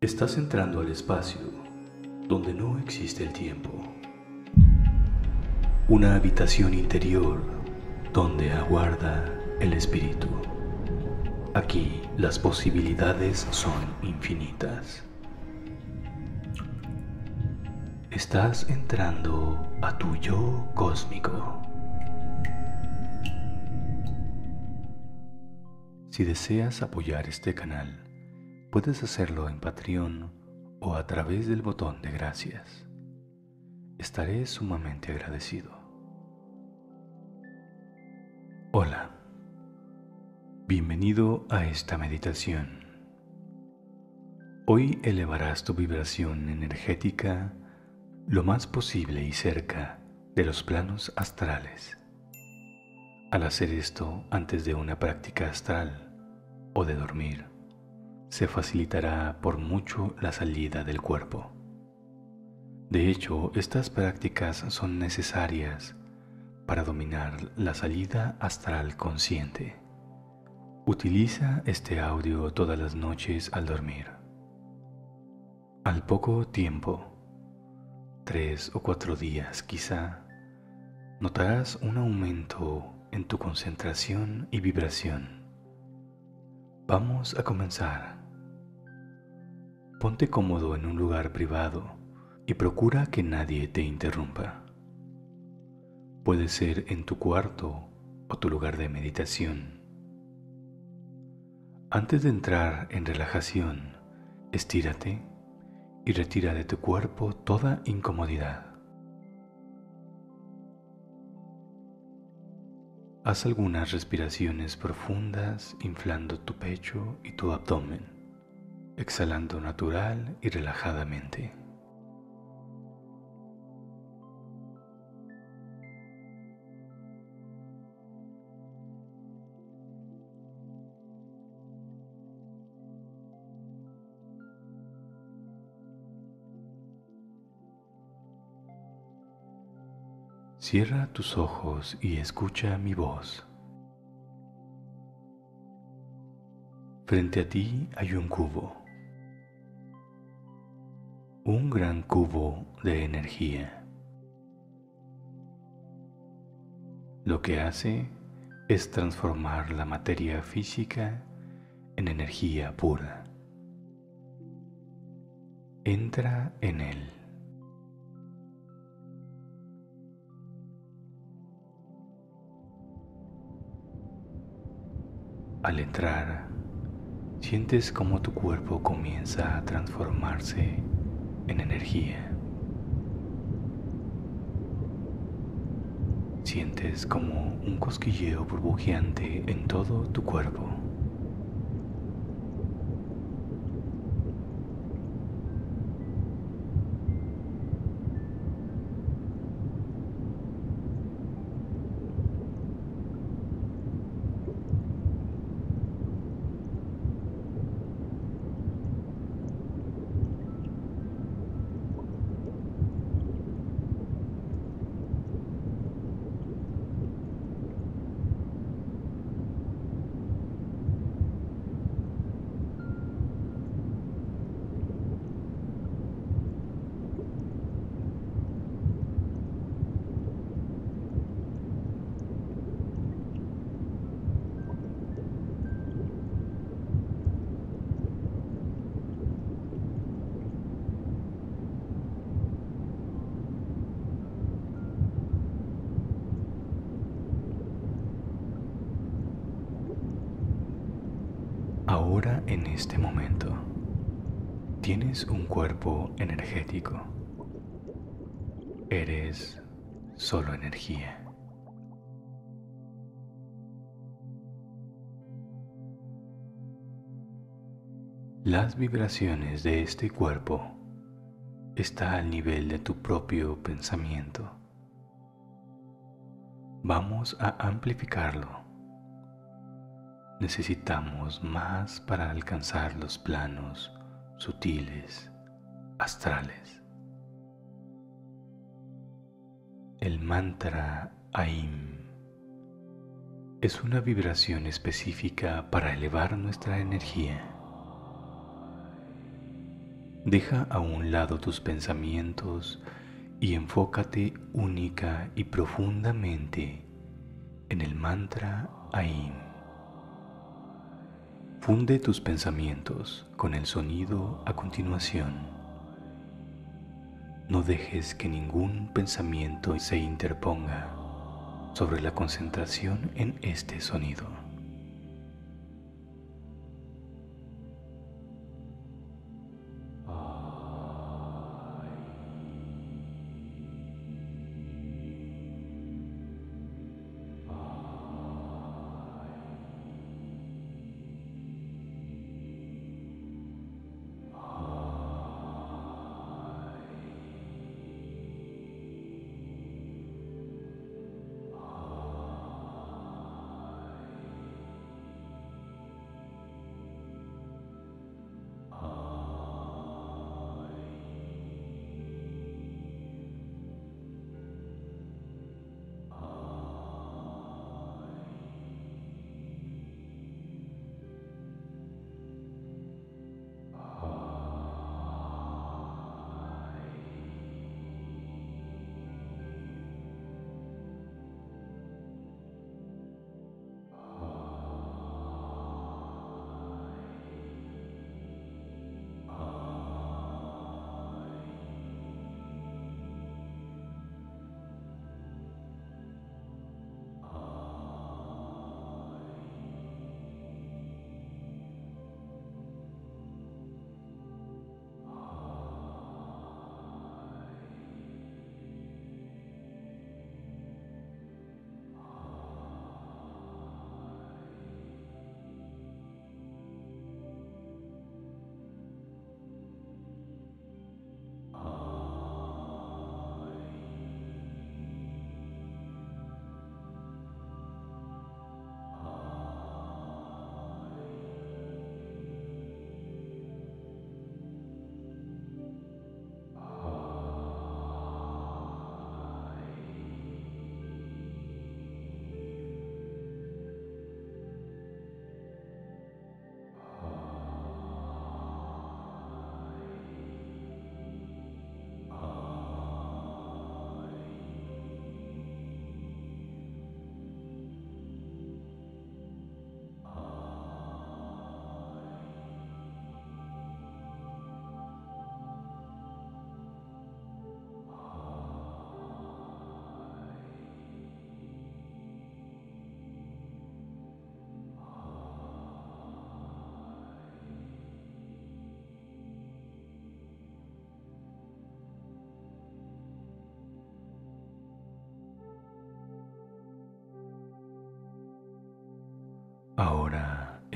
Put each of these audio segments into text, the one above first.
Estás entrando al espacio donde no existe el tiempo. Una habitación interior donde aguarda el espíritu. Aquí las posibilidades son infinitas. Estás entrando a tu yo cósmico. Si deseas apoyar este canal, puedes hacerlo en Patreon o a través del botón de gracias. Estaré sumamente agradecido. Hola, bienvenido a esta meditación. Hoy elevarás tu vibración energética lo más posible y cerca de los planos astrales. Al hacer esto antes de una práctica astral o de dormir, se facilitará por mucho la salida del cuerpo. De hecho, estas prácticas son necesarias para dominar la salida astral consciente. Utiliza este audio todas las noches al dormir. Al poco tiempo, tres o cuatro días quizá, notarás un aumento en tu concentración y vibración. Vamos a comenzar. Ponte cómodo en un lugar privado y procura que nadie te interrumpa. Puede ser en tu cuarto o tu lugar de meditación. Antes de entrar en relajación, estírate y retira de tu cuerpo toda incomodidad. Haz algunas respiraciones profundas inflando tu pecho y tu abdomen, exhalando natural y relajadamente. Cierra tus ojos y escucha mi voz. Frente a ti hay un cubo, un gran cubo de energía. Lo que hace es transformar la materia física en energía pura. Entra en él. Al entrar, sientes como tu cuerpo comienza a transformarse en energía. Sientes como un cosquilleo burbujeante en todo tu cuerpo. Ahora en este momento tienes un cuerpo energético. Eres solo energía. Las vibraciones de este cuerpo está al nivel de tu propio pensamiento. Vamos a amplificarlo necesitamos más para alcanzar los planos sutiles, astrales. El mantra AIM es una vibración específica para elevar nuestra energía. Deja a un lado tus pensamientos y enfócate única y profundamente en el mantra AIM. Funde tus pensamientos con el sonido a continuación. No dejes que ningún pensamiento se interponga sobre la concentración en este sonido.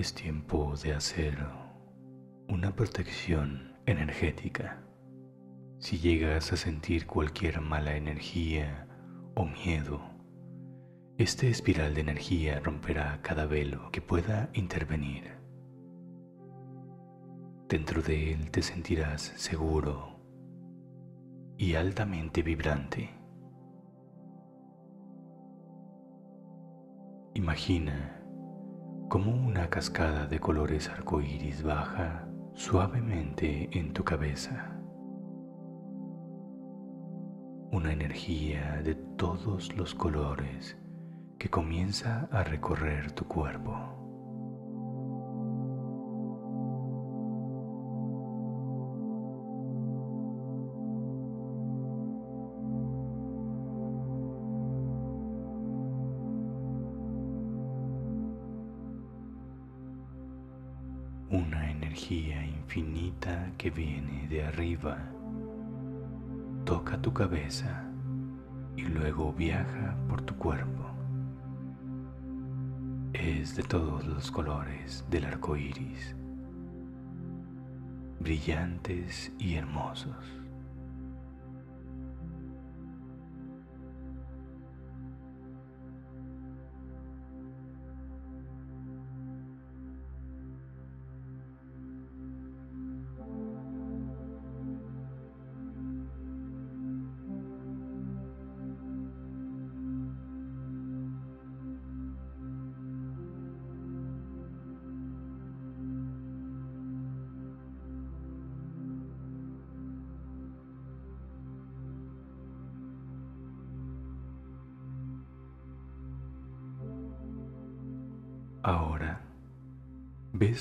Es tiempo de hacer una protección energética. Si llegas a sentir cualquier mala energía o miedo, este espiral de energía romperá cada velo que pueda intervenir. Dentro de él te sentirás seguro y altamente vibrante. Imagina como una cascada de colores arcoíris baja suavemente en tu cabeza. Una energía de todos los colores que comienza a recorrer tu cuerpo. Que viene de arriba, toca tu cabeza y luego viaja por tu cuerpo. Es de todos los colores del arco iris, brillantes y hermosos.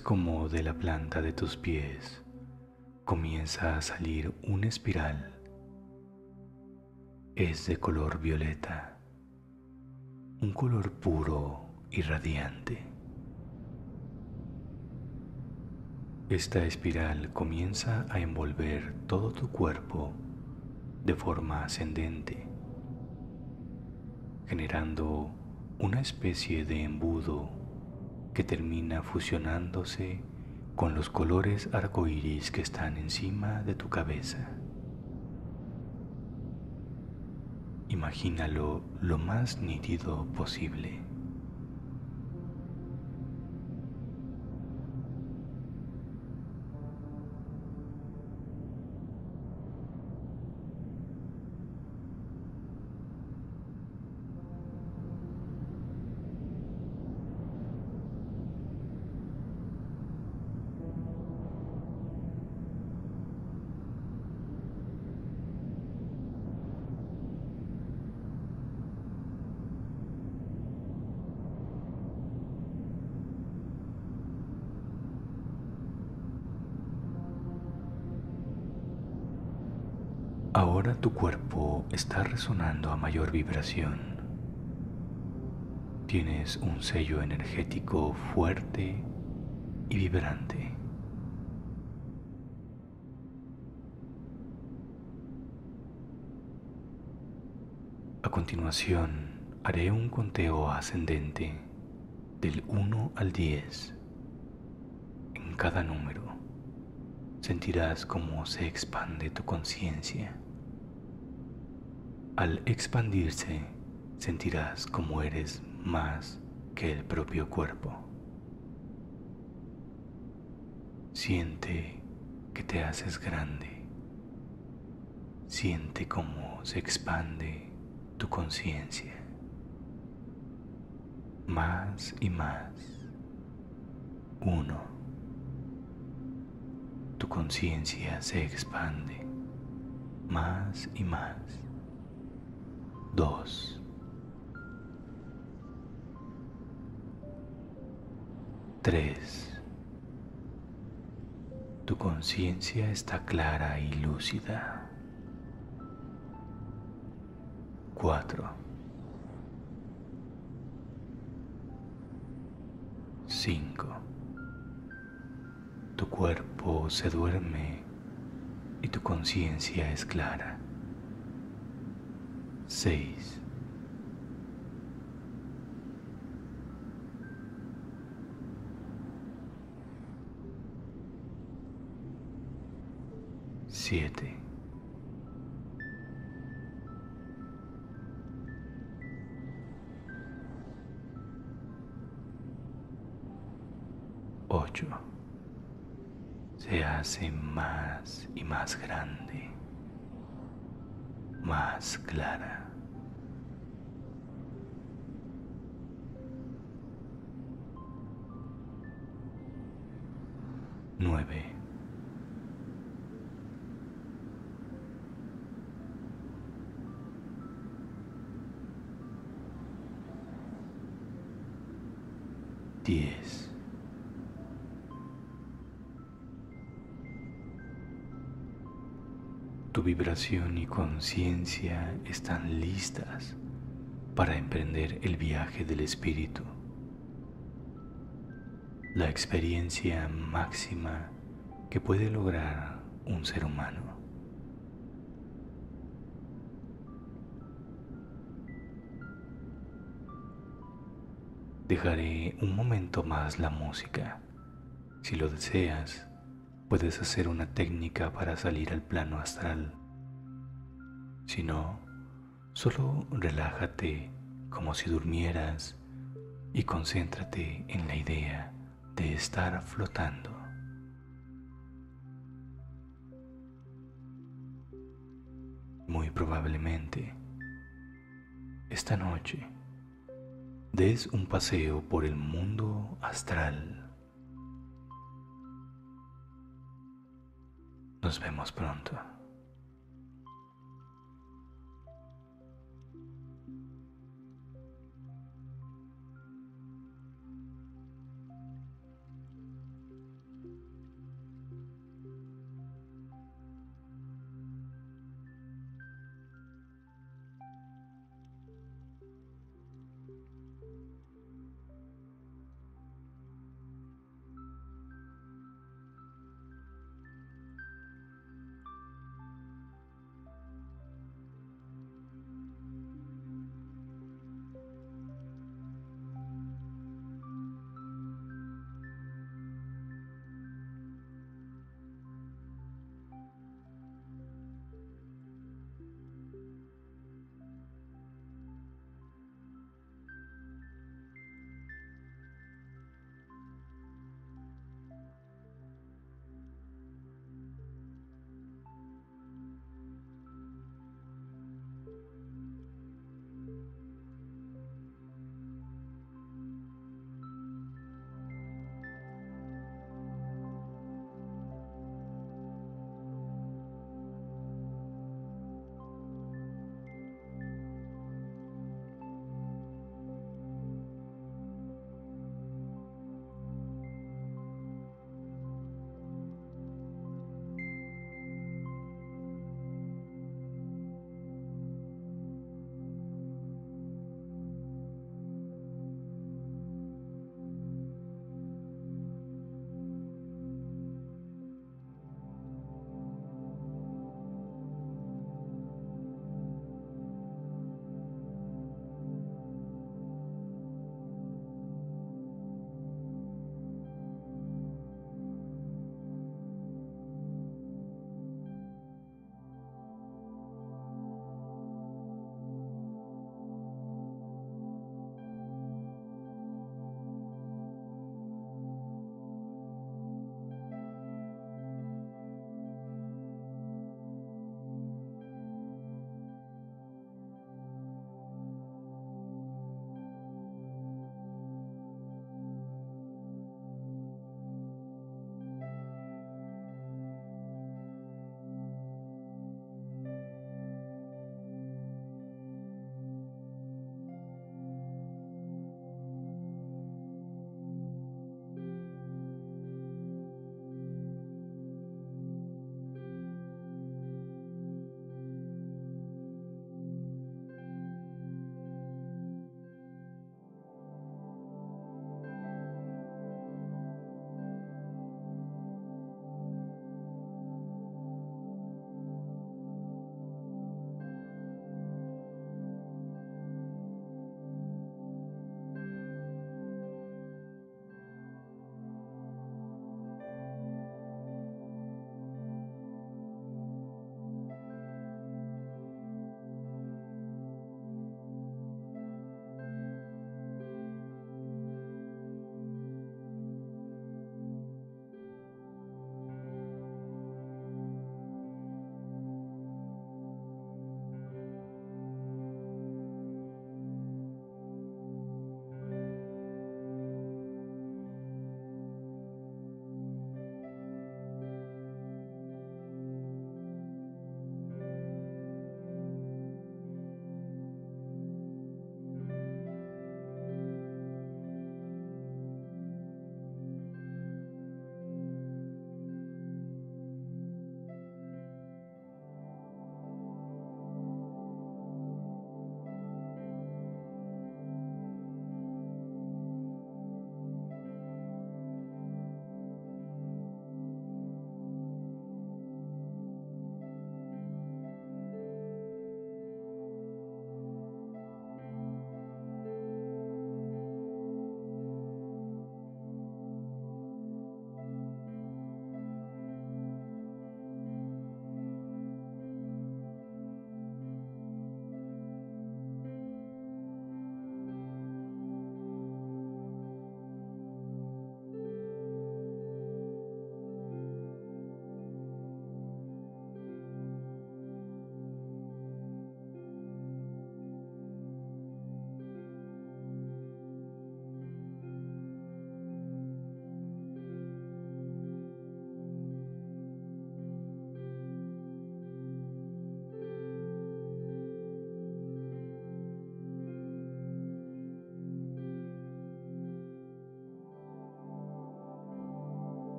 Como de la planta de tus pies comienza a salir una espiral. Es de color violeta, un color puro y radiante. Esta espiral comienza a envolver todo tu cuerpo de forma ascendente, generando una especie de embudo que termina fusionándose con los colores arcoíris que están encima de tu cabeza. Imagínalo lo más nítido posible. Ahora tu cuerpo está resonando a mayor vibración. Tienes un sello energético fuerte y vibrante. A continuación, haré un conteo ascendente del 1 al 10. En cada número sentirás cómo se expande tu conciencia. Al expandirse, sentirás como eres más que el propio cuerpo. Siente que te haces grande. Siente cómo se expande tu conciencia. Más y más. Uno. Tu conciencia se expande más y más dos, tres. Tu conciencia está clara y lúcida. Cuatro. Cinco. Tu cuerpo se duerme y tu conciencia es clara. 6 siete, ocho, se hace más y más grande más clara. Nueve. Diez. Tu vibración y conciencia están listas para emprender el viaje del espíritu, la experiencia máxima que puede lograr un ser humano. Dejaré un momento más la música. Si lo deseas, puedes hacer una técnica para salir al plano astral. Si no, solo relájate como si durmieras y concéntrate en la idea de estar flotando. Muy probablemente, esta noche, des un paseo por el mundo astral Nos vemos pronto.